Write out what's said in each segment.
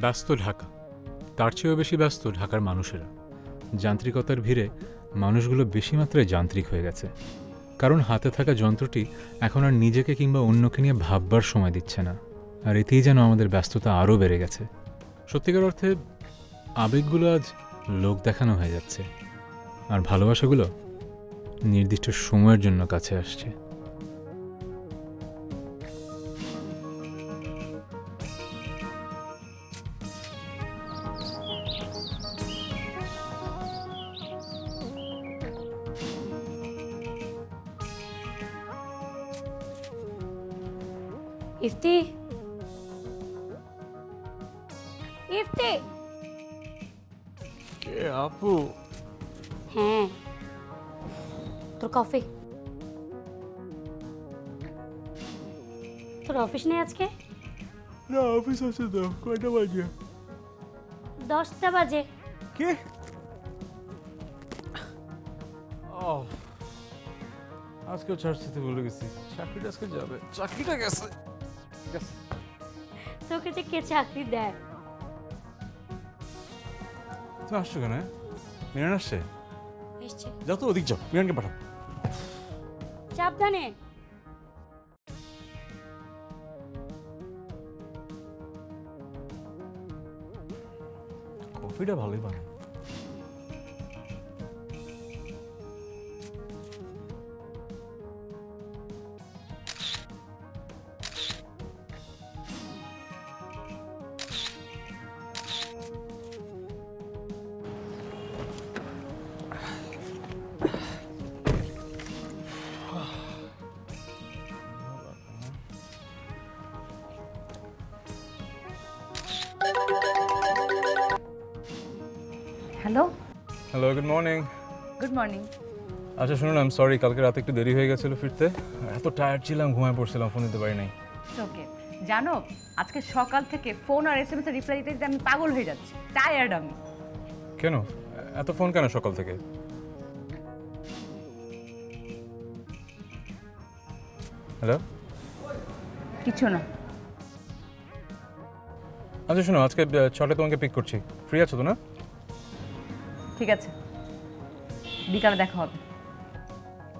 ব্যস্ত ঢাকা। তার চেয়েও বেশি ব্যস্ত ঢাকার মানুষেরা। যান্ত্রিকতার ভিড়ে মানুষগুলো বেশি মাত্রায় যান্ত্রিক হয়ে গেছে। কারণ হাতে থাকা যন্ত্রটি এখন আর নিজেকে কিংবা অন্যকে নিয়ে ভাববার সময় দিচ্ছে না। আর এতেই যেন আমাদের ব্যস্ততা আরও বেড়ে গেছে। সত্যিকার অর্থে, আবেগগুলো আজ লোক দেখানো হয়ে যাচ্ছে। আর ভালোবাসাগুলো নির্দিষ্ট সময়ের জন্য কাছে আসছে। অফিস নেই আজকে? না অফিস আছে তো কয়টা বাজে? দশটা বাজে। কে? ও আজকেও চার্জ দিতে ভুলে গেছি। চাকরিটা আজকে যাবে। চাকরিটা গেছে। গেছে। তোকে যে কে চাকরি দেয়? তুমি আসছো কেন? মিরান আসছে? এসছে। যাও তো ওদিক যাও। মিরানকে পাঠাও। সাবধানে। কফিটা ভালোই বানায়। মর্নিং গুড মর্নিং আচ্ছা শুনুন আমি সরি কালকে রাতে একটু দেরি হয়ে গেছিল ফিরতে। এত টায়ার্ড ছিলাম ঘুমায় পড়ছিলাম ফোন দিতে পারি নাই ওকে জানো আজকে সকাল থেকে ফোন আর এস এম এস রিপ্লাই দিতে দিতে আমি পাগল হয়ে যাচ্ছি। টায়ার্ড আমি। কেন? এত ফোন কেন সকাল থেকে? হ্যালো কিছু না। আচ্ছা শোনো আজকে ছটায় তোমাকে পিক করছি। ফ্রি আছো তো না? ঠিক আছে। বিকালে দেখা হবে।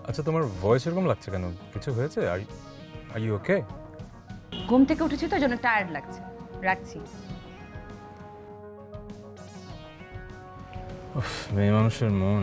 আচ্ছা তোমার ভয়েস এরকম লাগছে কেন? কিছু হয়েছে? আর আর ইউ ওকে ঘুম থেকে উঠেছি তো জন্য টায়ার্ড লাগছে। রাখছি। মেয়ে মানুষের মন।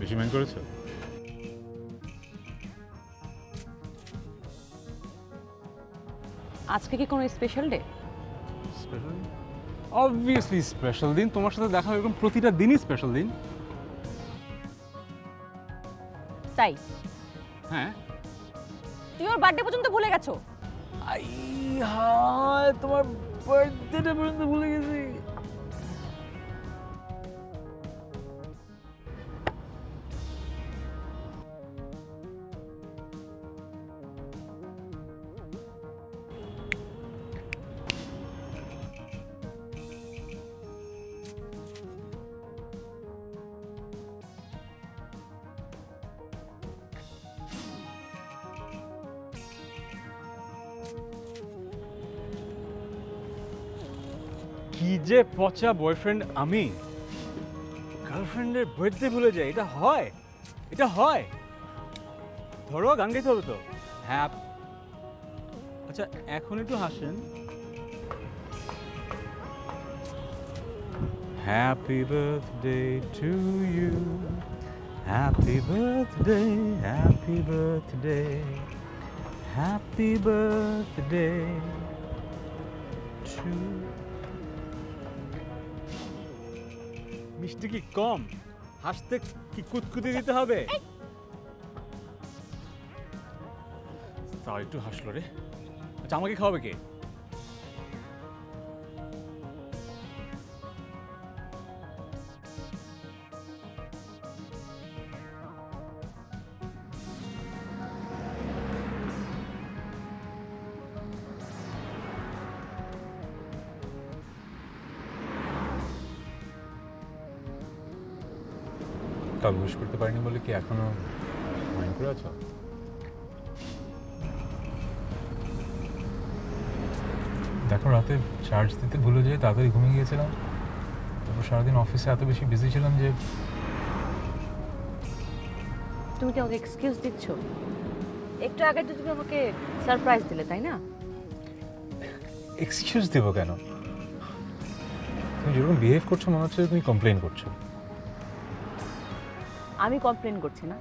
বেশি মাইন্ড করেছ? আজকে কি কোনো special day special obviously special দিন। তোমার সাথে দেখা এরকম প্রতিটা দিনই স্পেশাল দিন। তাই? হ্যাঁ। তুই ওর বার্থডে পর্যন্ত ভুলে গেছো? আই হায় তোমার বার্থডেটা পর্যন্ত ভুলে গেছি। কি যে পচা বয়ফ্রেন্ড আমি? গার্লফ্রেন্ডের বার্থডে ভুলে যাই, এটা হয় এটা হয়। ধরো গান গাইতে হবে তো? হ্যাঁ আচ্ছা এখন একটু হাসেন। Happy birthday to you happy birthday happy birthday happy birthday মিষ্টি কি কম? হাসতে কি কুতকুতি দিতে হবে? তাও একটু হাসলো রে। আচ্ছা আমাকে খাওয়াবে কে? করতে পারিনি বলে কি এখনও মাইন্ড করে আছো? দেখো রাতে চার্জ দিতে ভুলে যেয়ে তাড়াতাড়ি ঘুমিয়ে গিয়েছিলাম। তারপর সারাদিন অফিসে এত বেশি বিজি ছিলাম যে তুমি কি আমাকে এক্সকিউজ দিচ্ছ? একটু আগে তো তুমি আমাকে সারপ্রাইজ দিলে তাই না? এক্সকিউজ দেবো কেন? তুমি যেরকম বিহেভ করছ মনে হচ্ছে তুমি কমপ্লেন করছ। আমি কমপ্লেন করছি না।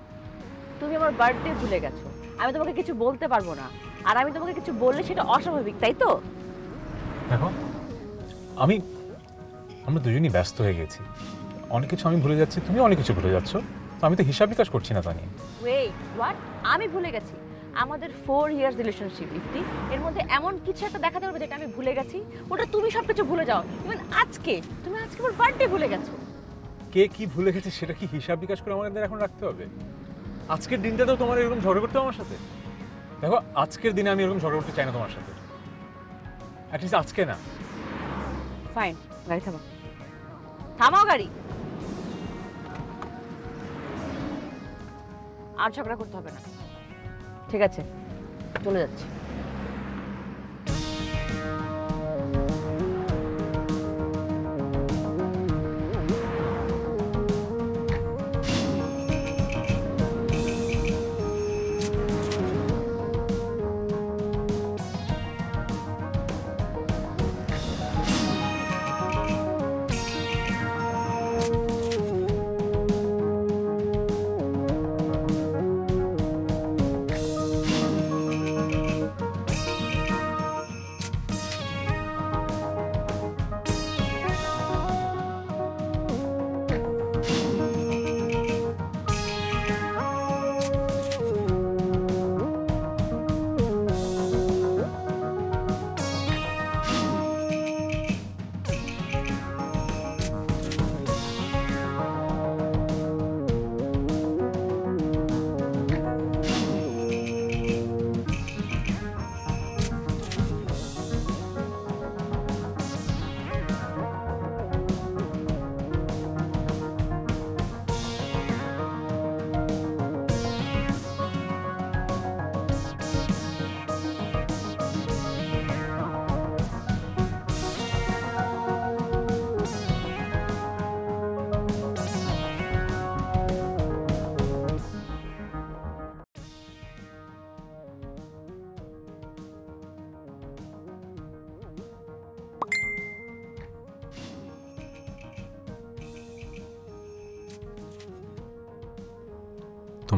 তুমি আমার বার্থডে ভুলে গেছো। আমি তোমাকে কিছু বলতে পারব না। আর আমি তোমাকে কিছু বললে সেটা অস্বাভাবিক তাই তো? দেখো আমি আমরা দুজনই ব্যস্ত হয়ে গেছি। অনেক কিছু আমি ভুলে যাচ্ছি তুমি অনেক কিছু ভুলে যাচ্ছ। তো আমি তো হিসাব বিকাশ করছি না তা নিয়ে। ওয়েট হোয়াট আমি ভুলে গেছি। আমাদের ফোর ইয়ার্স রিলেশনশিপ ইফতি। এর মধ্যে এমন কিছু একটা দেখাতে পারবে যেটা আমি ভুলে গেছি। ওটা তুমি সব কিছু ভুলে যাও। ইভেন আজকে তুমি আজকে আমার বার্থডে ভুলে গেছো। কে কি ভুলে গেছে সেটা কি হিসাব বিকাশ করে আমাদের এখন রাখতে হবে? আজকের দিনটা তো তোমার এরকম ঝগড়া করতে আমার সাথে। দেখো, আজকের দিনে আমি এরকম ঝগড়া করতে চাই না তোমার সাথে। আজকে না। ফাইন গাড়ি থামাও। থামাও গাড়ি। আর ঝগড়া করতে হবে না। ঠিক আছে, চলে যাচ্ছি।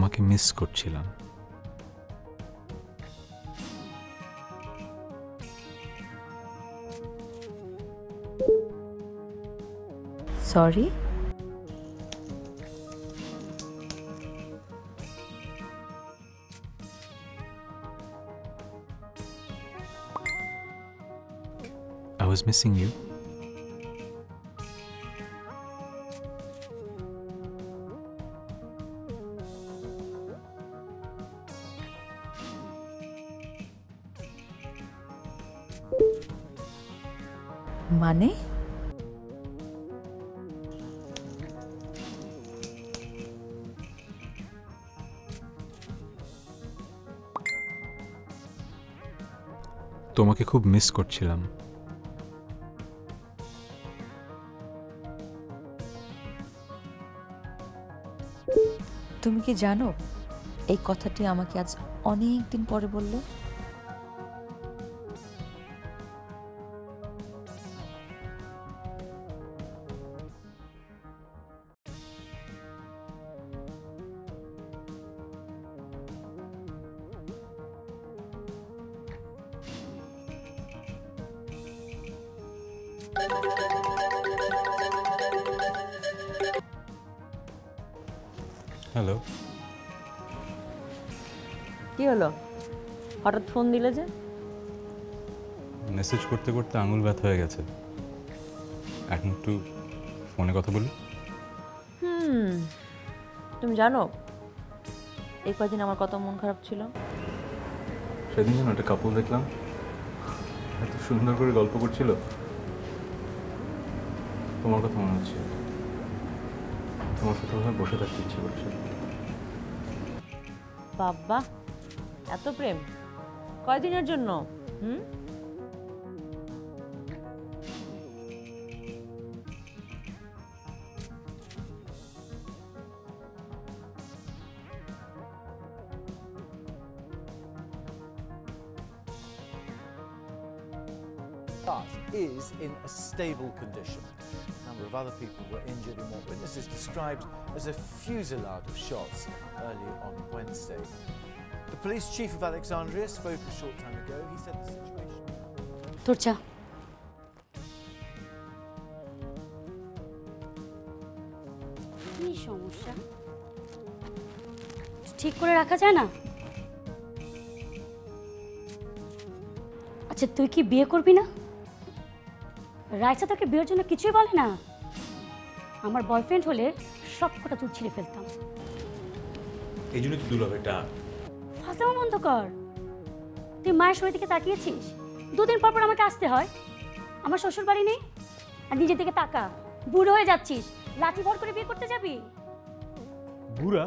তোমাকে মিস করছিলাম sorry I was missing you. তোমাকে খুব মিস করছিলাম। তুমি কি জানো, এই কথাটি আমাকে আজ অনেক দিন পরে বললে? হ্যালো। কি হলো? হঠাৎ ফোন দিলে যে? মেসেজ করতে করতে আঙুল ব্যথা হয়ে গেছে। এখন একটু ফোনে কথা বলি। হুম তুমি জানো এই কদিন আমার কত মন খারাপ ছিল? সেদিন যেন একটা কাপড় দেখলাম। এত সুন্দর করে গল্প করছিল। তোমার কথা মনে হচ্ছে। তোমার সাথে ওখানে বসে থাকতে ইচ্ছে করছে। বাবা এত প্রেম। কয়দিনের জন্য? হুম? Is in a stable condition. A number of other people were injured in what witnesses described as a fusillade of shots early on Wednesday. The police chief of Alexandria spoke a short time ago. He said the situation. তোর চা কি সমস্যা ঠিক করে রাখা যায় না আচ্ছা তুই কি বিয়ে করবি না রায়সা তোকে বিয়ের জন্য কিছুই বলে না। আমার বয়ফ্রেন্ড হলে সব কটা তুই ছিঁড়ে ফেলতাম। এই জন্য তো দুলাভ এটা ফাঁসামো বন্ধ কর। তুই মায়ের শরীর দিকে তাকিয়েছিস? দুদিন পর পর আমাকে আসতে হয়। আমার শ্বশুর বাড়ি নেই? আর নিজের দিকে তাকা। বুড়ো হয়ে যাচ্ছিস। লাঠি ভর করে বিয়ে করতে যাবি? বুড়া?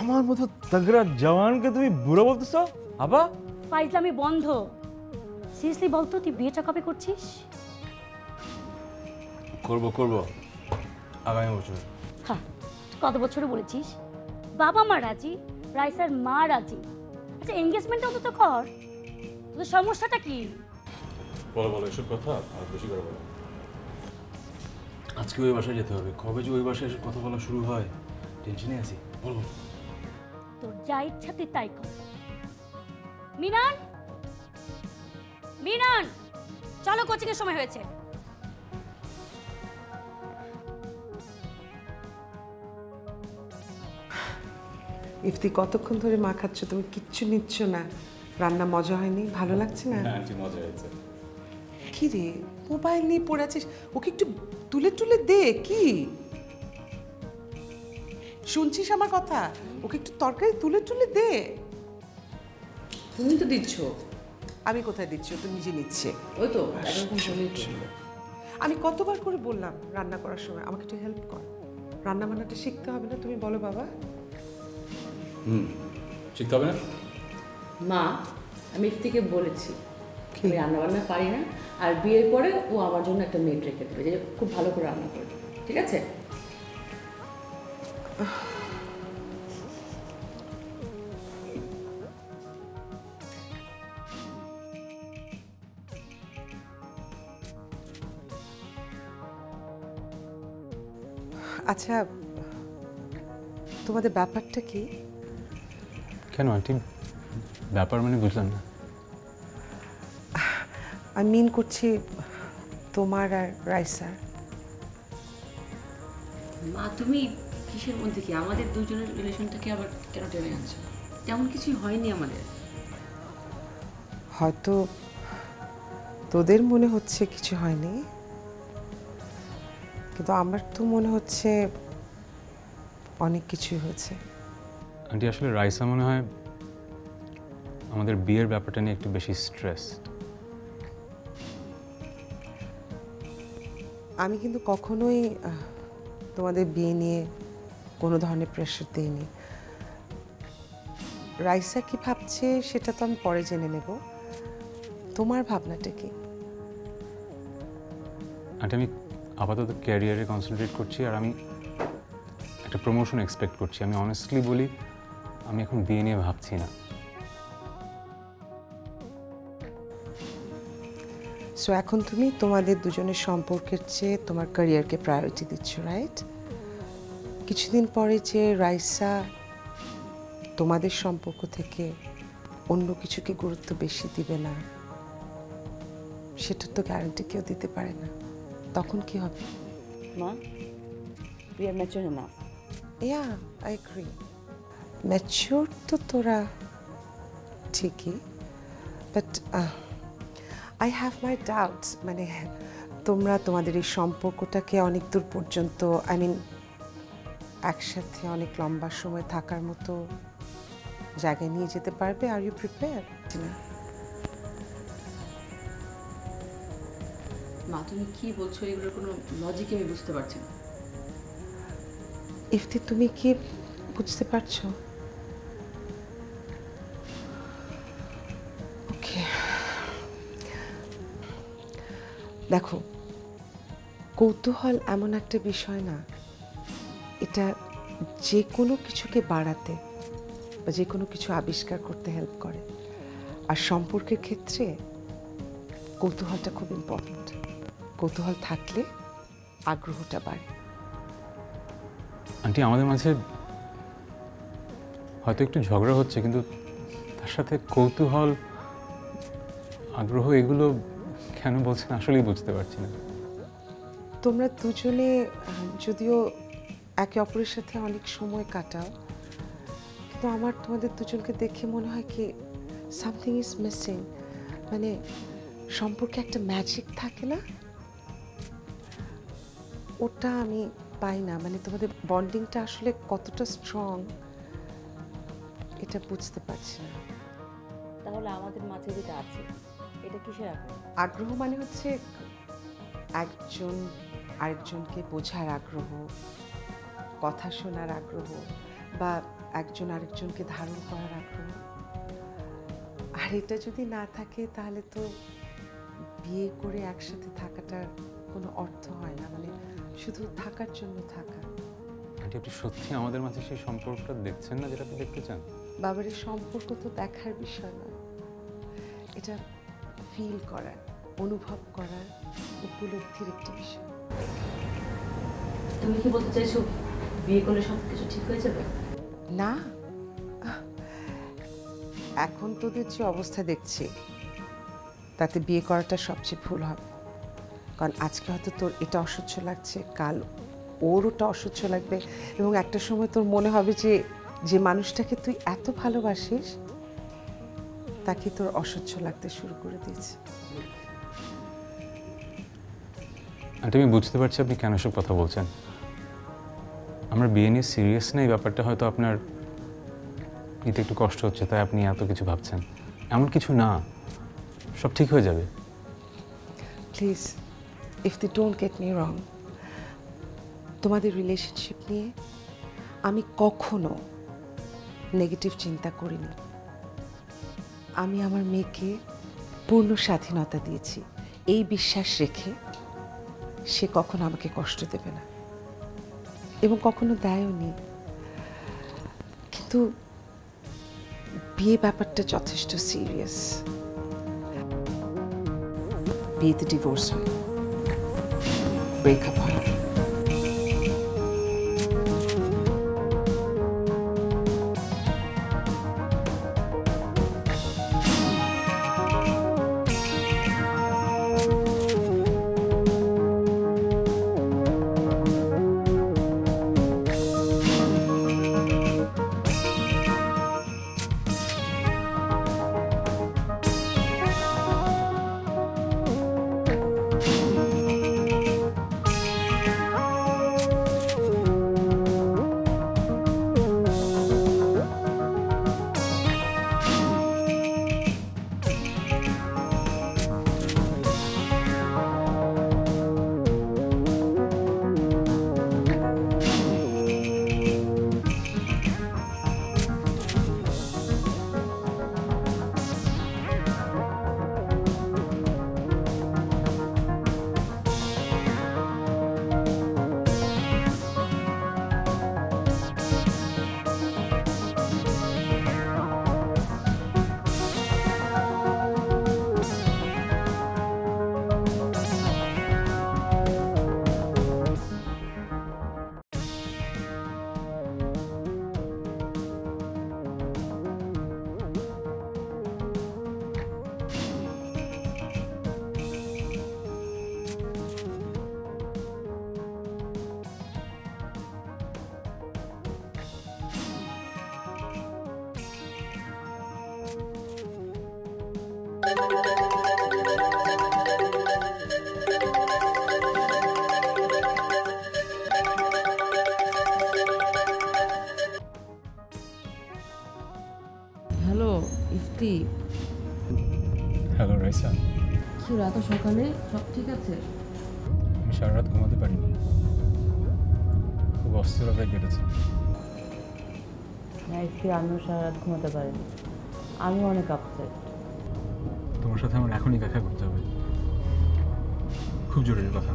আমার মতো তগড়া জওয়ানকে তুমি বুড়া বলতেছো? আবা? ফাইজলামি বন্ধ। সিরিয়াসলি বলতো তুই বিয়েটা কবে করছিস? করব করব। আগামী বছর। হ্যাঁ কত বছরে বলেছিস? বাবা মা রাজি রাইসার মা রাজি। আচ্ছা এঙ্গেজমেন্ট অন্তত কর। তোর সমস্যাটা কি? বলো বলো এসব কথা আর বেশি করে বলো। আজকে ওই বাসায় যেতে হবে। কবে যে ওই বাসায় কথা বলা শুরু হয় টেনশনে আছি। বলো বলো। তোর যা ইচ্ছা তুই তাই কর। মিনান? মিনান চলো কোচিং এর সময় হয়েছে। ইফতি কতক্ষণ ধরে মা খাচ্ছ? তুমি কিচ্ছু নিচ্ছ না। রান্না মজা হয়নি? ভালো লাগছে না? হ্যাঁ আন্টি মজা হয়েছে। কি রে মোবাইল নিয়ে পড়ে আছিস? ওকে একটু তুলে তুলে দে কি? শুনছিস আমার কথা? ওকে একটু তরকারি তুলে তুলে দে। তুমি তো দিচ্ছ। আমি কোথায় দিচ্ছি? ও তো নিজে নিচ্ছে। ওই তো এরকম আমি কতবার করে বললাম রান্না করার সময় আমাকে একটু হেল্প কর। রান্না বান্নাটা শিখতে হবে না তুমি বলো বাবা। হুম শিখতে হবে না? মা আমি ইফতিকে বলেছি। আমি রান্না বান্না পারি না আর বিয়ের পরে ও আমার জন্য একটা মেড রেখে দেবে যে খুব ভালো করে রান্না করবে ঠিক আছে? আচ্ছা তোমাদের ব্যাপারটা কি? কেন আন্টি? ব্যাপার মানে বুঝলাম না। আমি মিন করছি তোমার আর রাইসার মা তুমি কিসের মধ্যে কি? আমাদের দুজনের রিলেশনটাকে আবার কেন টেনে আনছো? তেমন কিছুই হয়নি আমাদের। হয়তো তোদের মনে হচ্ছে কিছু হয়নি? কিন্তু আমার তো মনে হচ্ছে অনেক কিছুই হয়েছে। আন্টি আসলে রাইসা মনে হয় আমাদের বিয়ের ব্যাপারটা নিয়ে একটু বেশি স্ট্রেস আমি কিন্তু কখনোই তোমাদের বিয়ে নিয়ে কোনো ধরনের প্রেশার দিইনি। রাইসা কি ভাবছে সেটা তো আমি পরে জেনে নেব। তোমার ভাবনাটা কি? আন্টি আমি আপাতত ক্যারিয়ারে কনসেন্ট্রেট করছি আর আমি একটা প্রমোশন এক্সপেক্ট করছি। আমি অনেস্টলি বলি, আমি এখন বিয়ে নিয়ে ভাবছি না। সো এখন তুমি তোমাদের দুজনের সম্পর্কের চেয়ে তোমার ক্যারিয়ারকে প্রায়োরিটি দিচ্ছ রাইট কিছুদিন পরে যে রাইসা তোমাদের সম্পর্ক থেকে অন্য কিছুকে গুরুত্ব বেশি দিবে না সেটার তো গ্যারান্টি কেউ দিতে পারে না। তখন কি হবে? মা উই আর ম্যাচুর না ইয়া আই এগ্রি ম্যাচিওর তো তোরা ঠিকই but I have my doubts মানে তোমরা তোমাদের এই সম্পর্কটাকে অনেক দূর পর্যন্ত আই মিন একসাথে অনেক লম্বা সময় থাকার মতো জায়গায় নিয়ে যেতে পারবে? আর ইউ প্রিপেয়ার মা, তুমি কি বলছো? এগুলোর কোনো লজিক আমি বুঝতে পারছি না। ইফতি, তুমি কি বুঝতে পারছ? ওকে। দেখো, কৌতূহল এমন একটা বিষয় না, এটা যে কোনো কিছুকে বাড়াতে বা যে কোনো কিছু আবিষ্কার করতে হেল্প করে। আর সম্পর্কের ক্ষেত্রে কৌতূহলটা খুব ইম্পর্ট্যান্ট কৌতূহল থাকলে আগ্রহটা বাড়ে। আন্টি আমাদের মাঝে হয়তো একটু ঝগড়া হচ্ছে কিন্তু তার সাথে কৌতূহল আগ্রহ এগুলো কেন বলছেন আসলেই বুঝতে পারছি না। তোমরা দুজনে যদিও একে অপরের সাথে অনেক সময় কাটাও কিন্তু আমার তোমাদের দুজনকে দেখে মনে হয় কি সামথিং ইজ মিসিং মানে সম্পর্কে একটা ম্যাজিক থাকে না? ওটা আমি পাই না। মানে তোমাদের বন্ডিংটা আসলে কতটা স্ট্রং এটা বুঝতে পারছি না। তাহলে আমাদের মাঝে যেটা আছে এটা কিসের আগ্রহ? আগ্রহ মানে হচ্ছে একজন আরেকজনকে বোঝার আগ্রহ কথা শোনার আগ্রহ বা একজন আরেকজনকে ধারণ করার আগ্রহ। আর এটা যদি না থাকে তাহলে তো বিয়ে করে একসাথে থাকাটার কোনো অর্থ হয় না। মানে শুধু থাকার জন্য থাকা। আন্টি আপনি সত্যি আমাদের মাঝে সেই সম্পর্কটা দেখছেন না যেটা আপনি দেখতে চান? বাবার এই সম্পর্ক তো দেখার বিষয় নয়। এটা ফিল করার অনুভব করার উপলব্ধির একটি বিষয়। তুমি কি বলতে চাইছো বিয়ে করলে সব কিছু ঠিক হয়ে যাবে? না। এখন তোদের যে অবস্থা দেখছি। তাতে বিয়ে করাটা সবচেয়ে ভুল হবে। কারণ আজকে হয়তো তোর এটা অসহ্য লাগছে কাল ওর ওটা অসহ্য লাগবে এবং একটা সময় তোর মনে হবে যে যে মানুষটাকে তুই এত ভালোবাসিস তাকে তোর অসহ্য লাগতে শুরু করে দিয়েছে। আন্টি আমি বুঝতে পারছি আপনি কেন সব কথা বলছেন? আমরা বিয়ে নিয়ে সিরিয়াস না এই ব্যাপারটা হয়তো আপনার নিতে একটু কষ্ট হচ্ছে তাই আপনি এত কিছু ভাবছেন। এমন কিছু না সব ঠিক হয়ে যাবে। Please if they don't get me wrong তোমাদের রিলেশনশিপ নিয়ে আমি কখনো নেগেটিভ চিন্তা করিনি। আমি আমার মেয়েকে পূর্ণ স্বাধীনতা দিয়েছি। এই বিশ্বাস রেখে সে কখনো আমাকে কষ্ট দেবে না এবং কখনো দেয়ও নি কিন্তু বিয়ে ব্যাপারটা যথেষ্ট সিরিয়াস বিয়েতে ডিভোর্স হয়। ব্রেকআপ হয় হ্যালো ইফতি। হ্যালো রাইসা। কি রাত সকালে? সব ঠিক আছে? আমি সারা রাত ঘুমাতে পারিনি। খুব অস্থিরতায় কেটেছে। হ্যাঁ ইফতি আমিও সারা রাত ঘুমাতে পারিনি। আমি অনেক আপসেট তোমার সাথে আমার এখনই দেখা করতে হবে। খুব জরুরি কথা।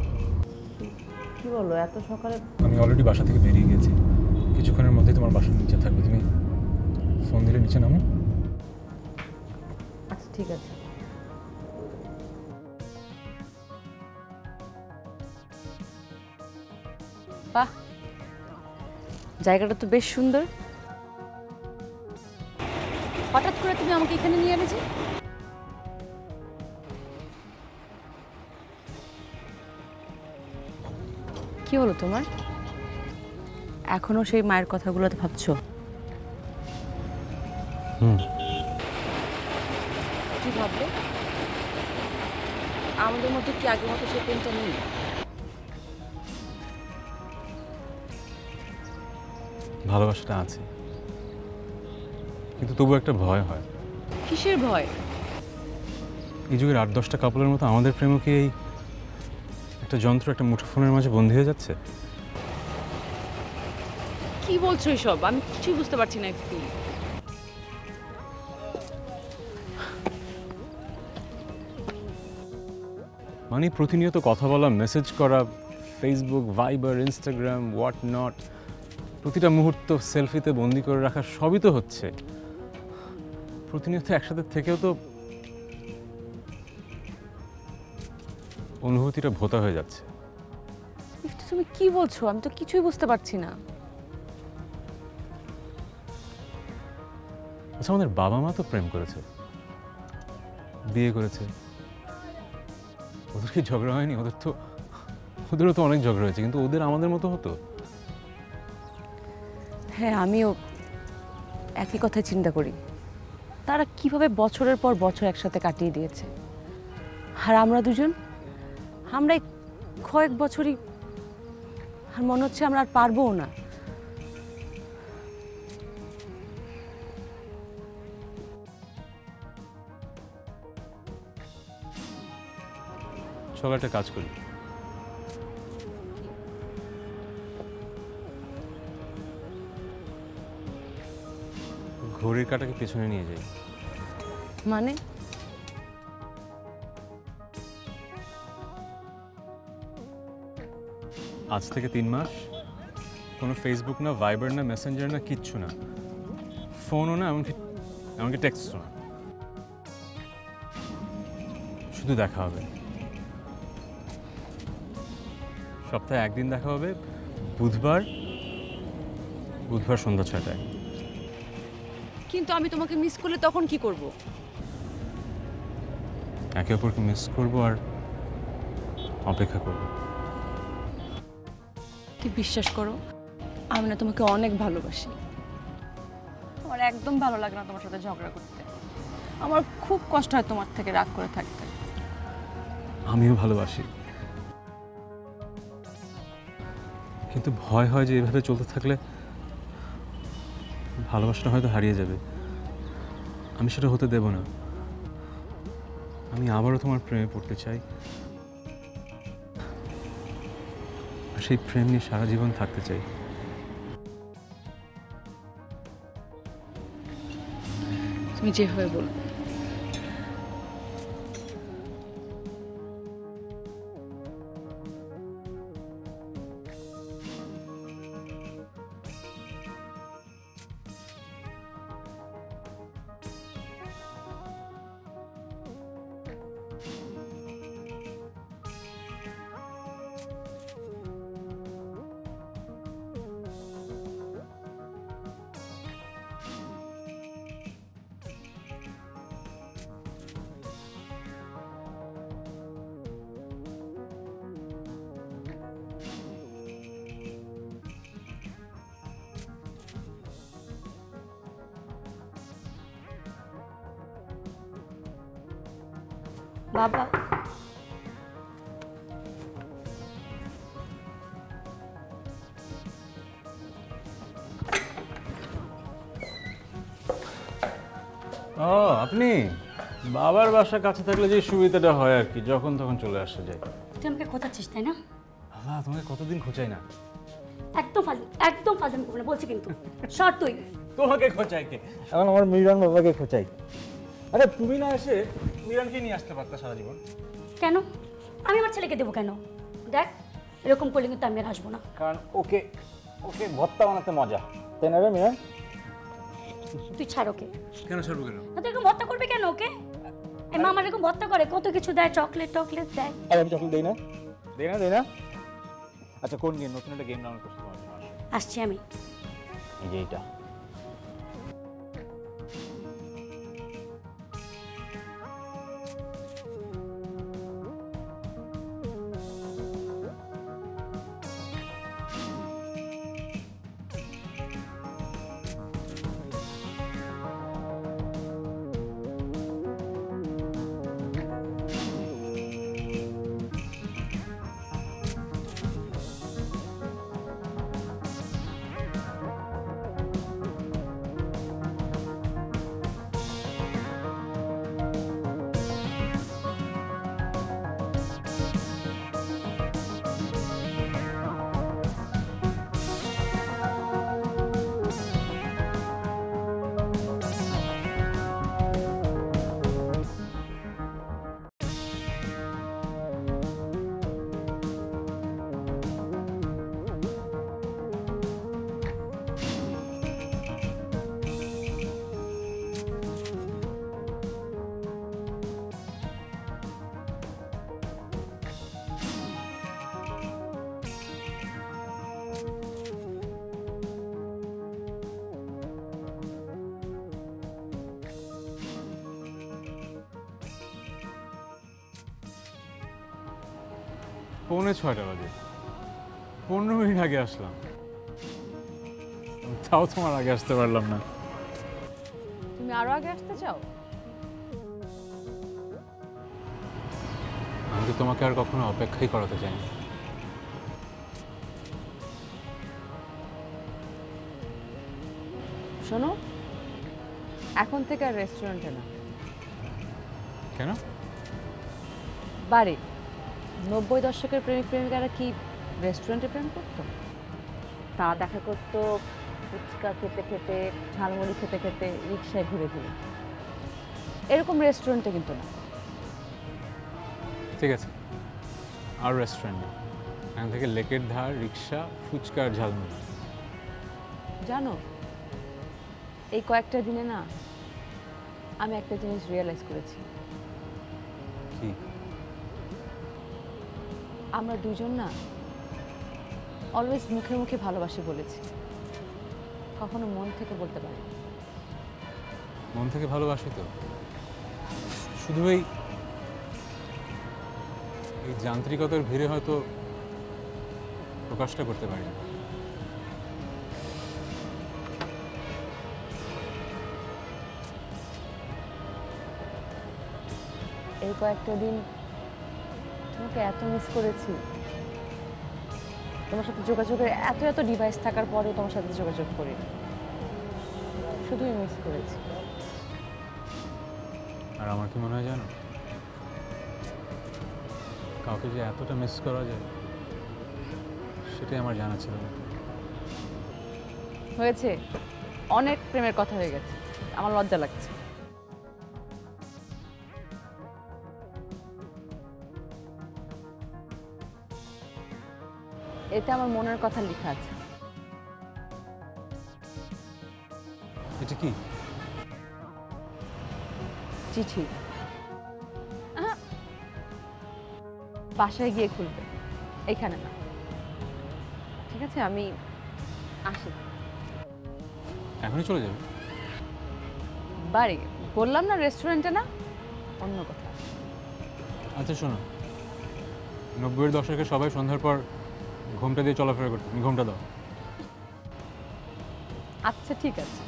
কি বলো এত সকালে? আমি অলরেডি বাসা থেকে বেরিয়ে গেছি। কিছুক্ষণের মধ্যেই তোমার বাসার নিচে থাকবে। তুমি ফোন দিলে নিচে নামো। ঠিক আছে। বাহ, জায়গাটা তো বেশ সুন্দর। হঠাৎ করে তুমি আমাকে এখানে নিয়ে যে? কি হলো তোমার? এখনও সেই মায়ের কথাগুলোতে ভাবছ? হুম। ভাবলে আমাদের মধ্যে কি আগের মতো সেই পেনটা নেই? ভালোবাসাটা আছে। কিন্তু তবু একটা ভয় হয়। কিসের ভয়? এই যুগের আট দশটা কাপলের মতো আমাদের প্রেমও কি এই একটা যন্ত্র একটা মুঠোফোনের মাঝে বন্দী হয়ে যাচ্ছে? কি বলছো এসব? আমি কিছুই বুঝতে পারছি না একটু মানে প্রতিনিয়ত কথা বলা মেসেজ করা ফেসবুক ভাইবার ইনস্টাগ্রাম হোয়াট নট প্রতিটা মুহূর্ত সেলফিতে বন্দি করে রাখা সবই তো হচ্ছে। প্রতিনিয়ত একসাথে থেকেও তো অনুভূতিটা ভোতা হয়ে যাচ্ছে। তুমি কি বলছো? আমি তো কিছুই বুঝতে পারছি না। আচ্ছা আমাদের বাবা মা তো প্রেম করেছে। বিয়ে করেছে। ওদের কি ঝগড়া হয়নি? ওদের তো, ওদেরও তো অনেক ঝগড়া হয়েছে, কিন্তু ওদের আমাদের মতো হতো? হ্যাঁ আমিও একই কথাই চিন্তা করি। তারা কীভাবে বছরের পর বছর একসাথে কাটিয়ে দিয়েছে? আর আমরা দুজন? আমরা কয়েক বছরই, আর মনে হচ্ছে আমরা আর পারবও না। চলো একটা কাজ করি। ঘড়ির কাটাকে পেছনে নিয়ে যাই। মানে? আজ থেকে তিন মাস। কোনো ফেসবুক না ভাইবার না মেসেঞ্জার না কিচ্ছু না। ফোনও না এমনকি এমনকি টেক্সটও না। শুধু দেখা হবে। সপ্তাহে একদিন দেখা হবে বুধবার বুধবার সন্ধ্যা ছয়টায়। কিন্তু আমি তোমাকে মিস করলে তখন কি করব? একে অপরকে মিস করব আর অপেক্ষা করব। কি বিশ্বাস করো? আমি না তোমাকে অনেক ভালোবাসি। আমার একদম ভালো লাগে না তোমার সাথে ঝগড়া করতে। আমার খুব কষ্ট হয় তোমার থেকে রাগ করে থাকতে। আমিও ভালোবাসি। কিন্তু ভয় হয় যে এভাবে চলতে থাকলে ভালোবাসাটা হয়তো হারিয়ে যাবে। আমি সেটা হতে দেব না। আমি আবারও তোমার প্রেমে পড়তে চাই। আর সেই প্রেম নিয়ে সারা জীবন থাকতে চাই। তুমি যেভাবে বলবে। বাবা। ও আপনি? বাবার বাসা কাছে থাকলে যে সুবিধাটা হয় আর কি যখন তখন চলে আসা যায়। তুই আমাকে খোঁচাচ্ছিস তাই না? আল্লাহ তোমাকে কতদিন খোঁচাই না? একদম ফাজ একদম ফাজলাম করব না বলছি কিন্তু। সর তুই। তোমাকে খোঁচাই কে? এখন আমার মিরান বাবাকে খোঁচাই। আরে তুমি না এসে মিরানকে নিয়ে আসতে পারতা সারা জীবন? কেন? আমি আমার ছেলেকে দেবো কেন? দেখ এরকম করলে কিন্তু আমি আর আসব না। কারণ ওকে ওকে ভর্তা বানাতে মজা। তাই না রে মিরান? তুই ছাড় ওকে। কেন ছাড়বো কেন? না তুই এরকম ভর্তা করবে কেন ওকে? এই মা আমার এরকম ভর্তা করে কত কিছু দেয় চকলেট টকলেট দেয়। আর আমি চকলেট দেই না। দেই না দেই না। আচ্ছা কোন গেম নতুন একটা গেম ডাউনলোড করতে আসো। আসছি আমি। এই যে এইটা। পৌনে ছয়টা বাজে। পনেরো মিনিট আগে আসলাম। তাও তোমার আগে আসতে পারলাম না। তুমি আরও আগে আসতে চাও? আমি তো তোমাকে আর কখনো অপেক্ষাই করাতে চাই না শোনো এখন থেকে আর রেস্টুরেন্টে না। কেন? বাড়ি। নব্বই দশকের প্রেমিক প্রেমিকারা কি রেস্টুরেন্টে প্রেম করতো? তা দেখা করতো ফুচকা খেতে খেতে ঝালমুড়ি খেতে খেতে রিক্সায় ঘুরে ঘুরে। এরকম রেস্টুরেন্টে কিন্তু না। ঠিক আছে। আর রেস্টুরেন্ট এখান থেকে লেকের ধার রিক্সা ফুচকা আর ঝালমুড়ি। জানো এই কয়েকটা দিনে না আমি একটা জিনিস রিয়েলাইজ করেছি। কি? আমরা দুজন না অলওয়েজ মুখে মুখে ভালোবাসি বলেছি। কখনো মন থেকে বলতে পারি মন থেকে ভালোবাসি তো। শুধু এই এই যান্ত্রিকতার ভিড়ে হয়তো প্রকাশটা করতে পারি না। এই কয়েকটা দিন তোমাকে এত মিস করেছি। তোমার সাথে যোগাযোগের এত এত ডিভাইস থাকার পরেও তোমার সাথে যোগাযোগ করি শুধুই মিস করেছি। আর আমার কি মনে হয় জানো? কাউকে যে এতটা মিস করা যায় সেটাই আমার জানা ছিল না। হয়েছে। অনেক প্রেমের কথা হয়ে গেছে। আমার লজ্জা লাগছে। এতে আমার মনের কথা লেখা আছে। এটা কি? চিঠি। বাসায় গিয়ে খুলবে। এখানে না। ঠিক আছে আমি আসি। এখনই চলে যাবে। বাড়ি। বললাম না রেস্টুরেন্টে না অন্য কথা আচ্ছা শোনো। নব্বইয়ের দশকে সবাই সন্ধ্যার পর ঘুমটা দিয়ে চলাফেরা করতে তুমি ঘুমটা দাও। আচ্ছা ঠিক আছে।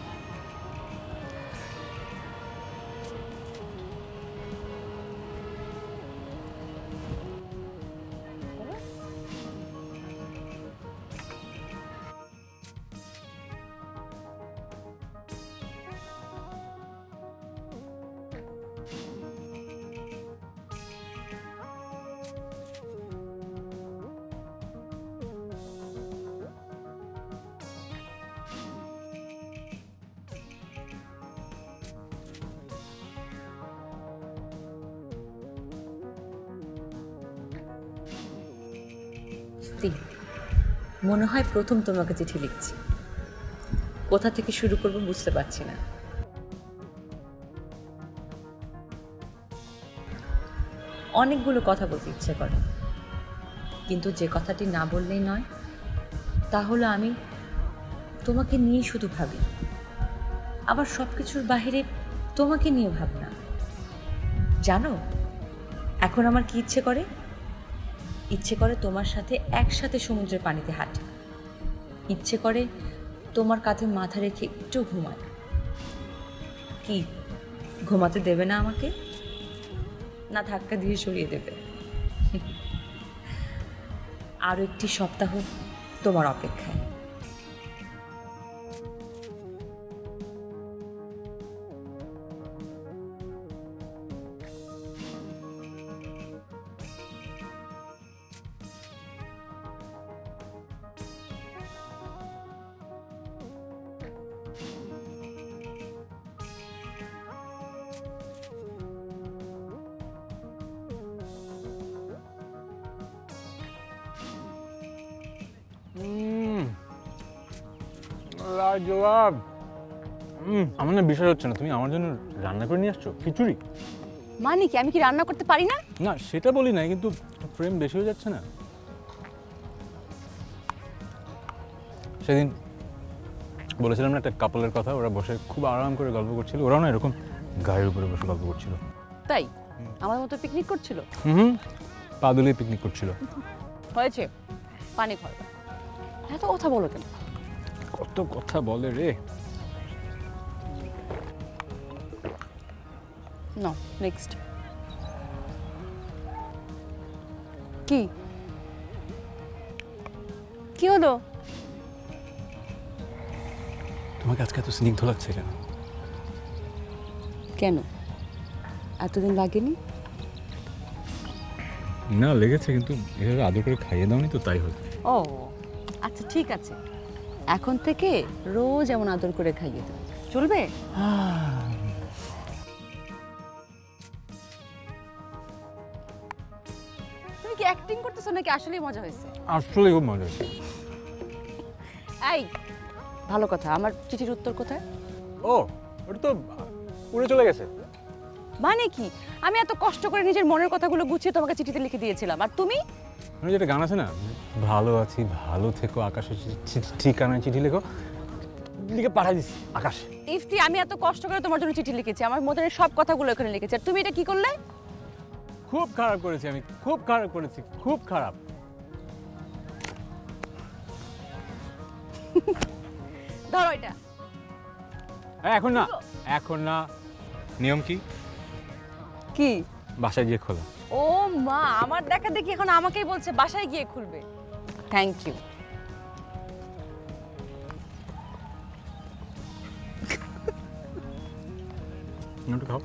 ইফতি মনে হয় প্রথম তোমাকে চিঠি লিখছি। কোথা থেকে শুরু করব বুঝতে পারছি না। অনেকগুলো কথা বলতে ইচ্ছে করে। কিন্তু যে কথাটি না বললেই নয় তা হলো আমি তোমাকে নিয়ে শুধু ভাবি। আবার সব কিছুর বাহিরে তোমাকে নিয়ে ভাবনা। জানো, এখন আমার কি ইচ্ছে করে? ইচ্ছে করে তোমার সাথে একসাথে সমুদ্রের পানিতে হাঁটি। ইচ্ছে করে তোমার কাঁধে মাথা রেখে একটু ঘুমায়। কি? ঘুমাতে দেবে না আমাকে? না ধাক্কা দিয়ে সরিয়ে দেবে। আরও একটি সপ্তাহ তোমার অপেক্ষায়। বিষয় হচ্ছে না তুমি আমার জন্য রান্না করে নিয়ে আসছো? খিচুড়ি? মানে কি আমি কি রান্না করতে পারি না? না সেটা বলি নাই কিন্তু প্রেম বেশি হয়ে যাচ্ছে না। সেদিন বলেছিলাম না একটা কাপলের কথা ওরা বসে খুব আরাম করে গল্প করছিল ওরাও না এরকম গায়ের উপরে বসে গল্প করছিল। তাই? আমার মতো পিকনিক করছিল? হুম পা দুলিয়ে পিকনিক করছিল। হয়েছে পানি খর এত কথা বলো কেন? কত কথা বলে রে? না নেক্সট কি? কি হলো? তোমাকে আজকে এত স্নিগ্ধ লাগছে কেন? কেন? এতদিন লাগেনি? না লেগেছে কিন্তু এভাবে আদর করে খাইয়ে দাওনি তো তাই হতো ও আচ্ছা ঠিক আছে। এখন থেকে রোজ এমন আদর করে খাইয়ে দেবো চলবে? নাকি আসলেই মজা হয়েছে। আসলে খুব মজা হচ্ছে এই ভালো কথা। আমার চিঠির উত্তর কোথায়? ও ওটা তো উড়ে চলে গেছে। মানে কি? আমি এত কষ্ট করে নিজের মনের কথাগুলো গুছিয়ে তোমাকে চিঠিতে লিখে দিয়েছিলাম। আর তুমি? মানে যেটা গান আছে না ভালো আছি ভালো থেকো আকাশে ঠিকানায় চিঠি লেখো। লিখে পাঠাই দিস আকাশে। ইফতি আমি এত কষ্ট করে তোমার জন্য চিঠি লিখেছি। আমার মনের সব কথাগুলো এখানে লিখেছি। আর তুমি এটা কি করলে? খুব খারাপ করেছি আমি খুব খারাপ করেছি খুব খারাপ। ধরো এটা। এখন না এখন না। নিয়ম কি? কি? বাসায় গিয়ে খোলা। ও মা আমার দেখা দেখি এখন আমাকেই বলছে বাসায় গিয়ে খুলবে। থ্যাংক ইউ একটু খাও।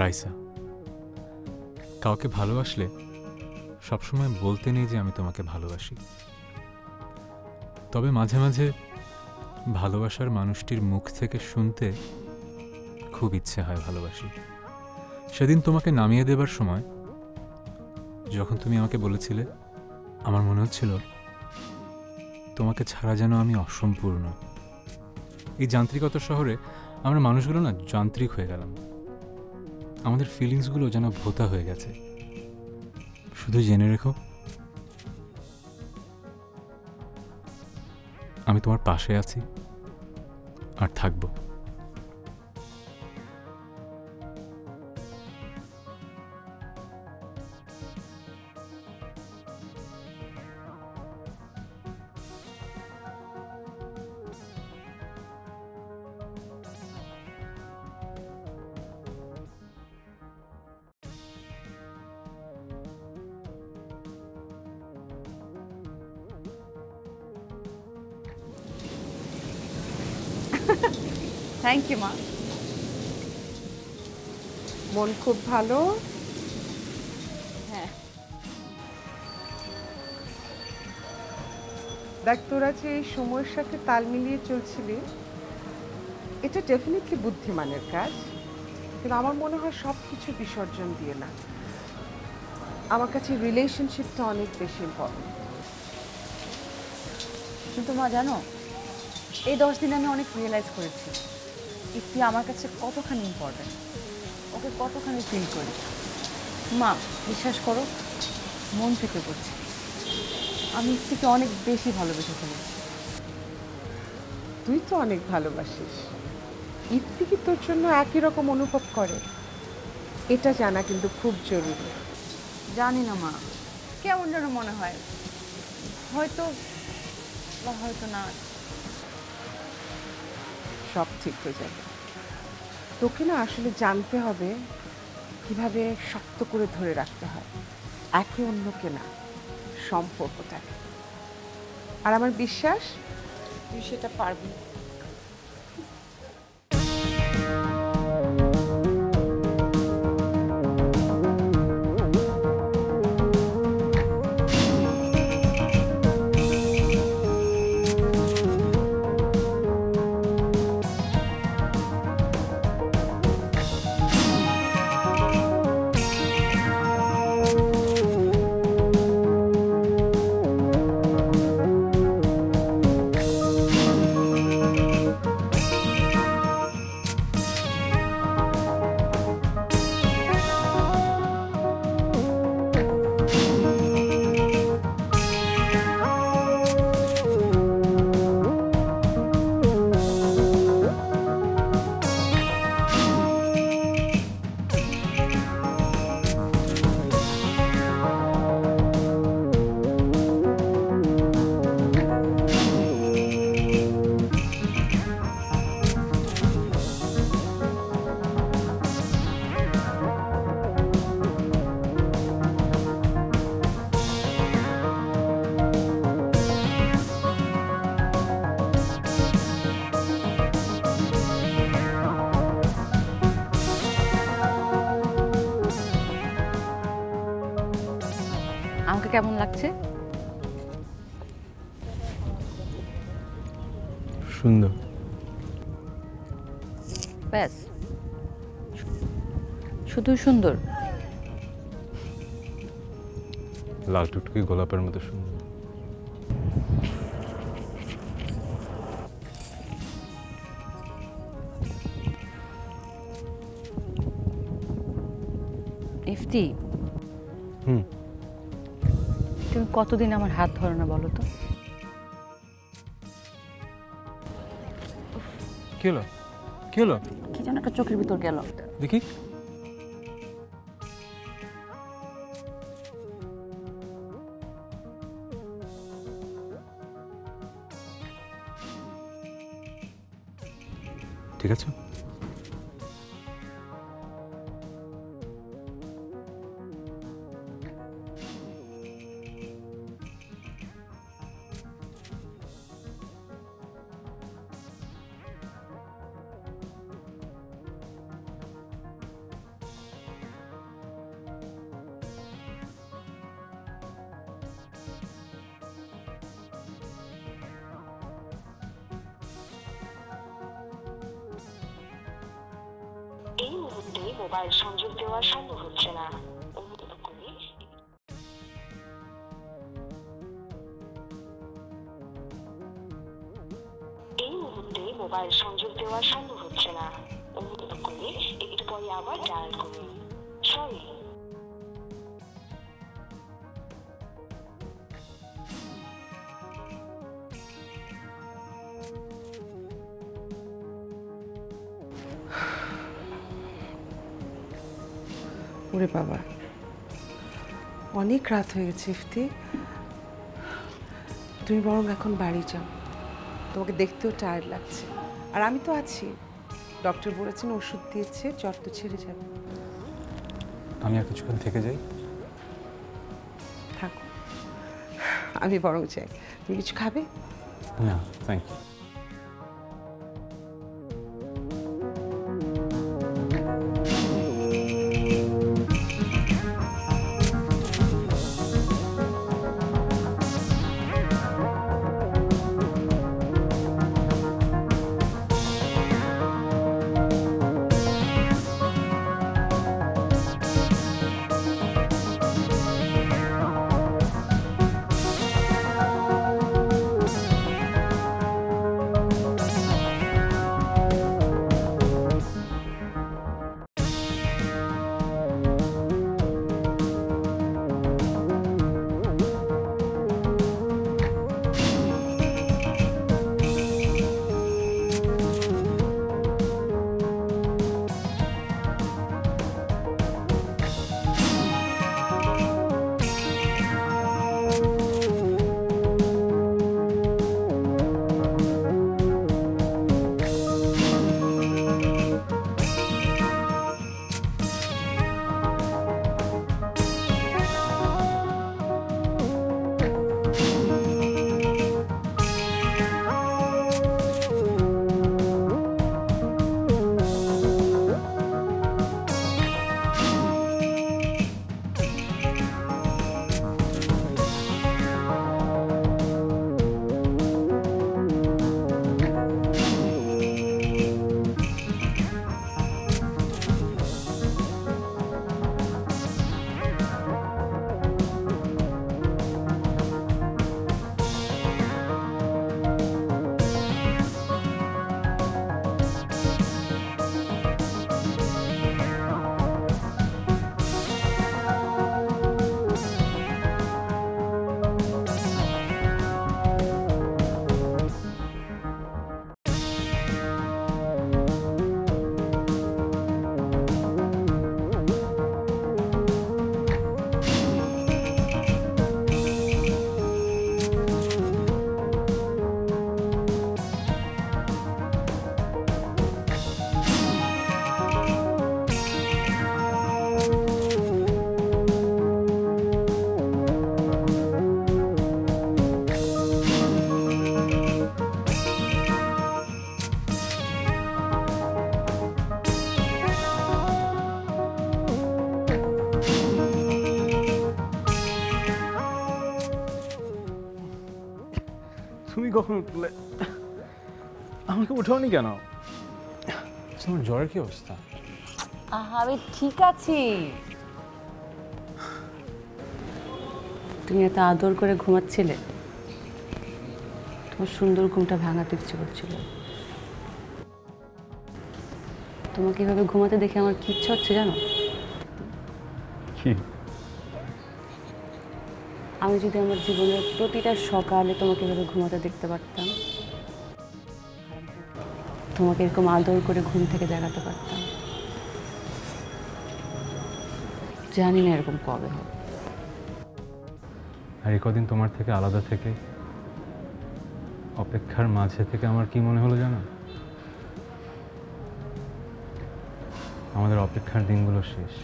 রাইসা, কাউকে ভালোবাসলে সবসময় বলতে নেই যে আমি তোমাকে ভালোবাসি। তবে মাঝে মাঝে ভালোবাসার মানুষটির মুখ থেকে শুনতে খুব ইচ্ছে হয় ভালোবাসি। সেদিন তোমাকে নামিয়ে দেবার সময় যখন তুমি আমাকে বলেছিলে, আমার মনে হচ্ছিল তোমাকে ছাড়া যেন আমি অসম্পূর্ণ। এই যান্ত্রিকতার শহরে আমরা মানুষগুলো না যান্ত্রিক হয়ে গেলাম। আমাদের ফিলিংসগুলো যেন ভোতা হয়ে গেছে। শুধু জেনে রেখো। আমি তোমার পাশে আছি আর থাকব। খুব ভালো। হ্যাঁ। দেখ তোরা যে এই সময়ের সাথে তাল মিলিয়ে চলছিলি এটা ডেফিনেটলি বুদ্ধিমানের কাজ। কিন্তু আমার মনে হয় সব কিছু বিসর্জন দিয়ে না। আমার কাছে রিলেশনশিপটা অনেক বেশি ইম্পর্টেন্ট কিন্তু মা জানো এই দশ দিন আমি অনেক রিয়েলাইজ করেছি। ইফতি আমার কাছে কতখানি ইম্পর্ট্যান্ট ওকে কতখানি ফিল করি? মা বিশ্বাস করো মন থেকে করছি। আমি থেকে অনেক বেশি ভালোবেসে ফেলেছি। তুই তো অনেক ভালোবাসিস। ইফতি কি তোর জন্য একই রকম অনুভব করে। এটা জানা কিন্তু খুব জরুরি। জানি না মা। কেমন যেন মনে হয়। হয়তো বা হয়তো না। সব ঠিক হয়ে যাবে। তোকে না আসলে জানতে হবে কীভাবে শক্ত করে ধরে রাখতে হয়। একে অন্যকে না, সম্পর্কটাকে। আর আমার বিশ্বাস, তুই সেটা পারবি কেমন লাগছে? সুন্দর। ব্যাস। শুধু সুন্দর। লাল টুকটুকি গোলাপের মতো সুন্দর। ইফতি কতদিন আমার হাত ধরো না বলো তো? কি হলো? কি হলো? কি যেন একটা চোখের ভিতর গেল। দেখি। ঠিক আছে? এই মুহূর্তে মোবাইল সংযোগ দেওয়া সম্ভব হচ্ছে না। এই মুহূর্তে মোবাইল সংযোগ দেওয়া সম্ভব অনেক রাত হয়ে গেছে ইফতি। তুমি বরং এখন বাড়ি যাও। তোমাকে দেখতেও টায়ার্ড লাগছে। আর আমি তো আছি। ডক্টর বলেছেন ওষুধ দিয়েছে জ্বর তো ছেড়ে যাবে। আমি আর কিছুক্ষণ থেকে যাই। থাকো। আমি বরং চাই তুমি কিছু খাবে? না থ্যাংক ইউ কখন উঠলে আমাকে উঠাওনি কেন? তোমার জ্বরের কি অবস্থা? আমি ঠিক আছি। তুমি এত আদর করে ঘুমাচ্ছিলে? তোমার সুন্দর ঘুমটা ভাঙাতে ইচ্ছে করছিল। তোমাকে এভাবে ঘুমাতে দেখে আমার কি ইচ্ছা হচ্ছে জানো? আমি যদি আমার জীবনের প্রতিটা সকালে তোমাকে এভাবে ঘুমাতে দেখতে পারতাম, তোমাকে এরকম আদর করে ঘুম থেকে জাগাতে পারতাম। জানি না এরকম কবে হবে। আর কদিন তোমার থেকে আলাদা থেকে, অপেক্ষার মাঝে থেকে আমার কি মনে হলো জানো? আমাদের অপেক্ষার দিনগুলো শেষ।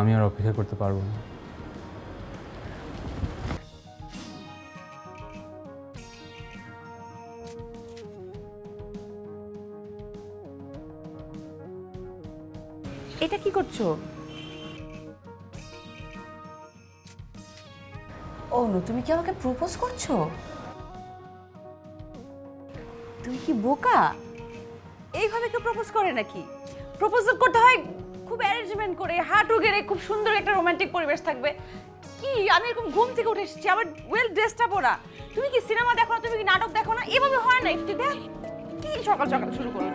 আমি আর অপেক্ষা করতে পারব না। এটা কি করছ? ও নু তুমি কি আমাকে প্রপোজ করছ? তুমি কি বোকা? এইভাবে কেউ প্রপোজ করে নাকি? প্রপোজাল করতে হয় খুব অ্যারেঞ্জমেন্ট করে, হাঁটু গেড়ে খুব সুন্দর একটা রোমান্টিক পরিবেশ থাকবে। কি, আমি এরকম ঘুম থেকে উঠে এসেছি আবার ওয়েল ড্রেসটা পরা তুমি কি সিনেমা দেখো না, তুমি কি নাটক দেখো না? এভাবে হয় না একটু, দেখ। কি সকাল সকাল শুরু করো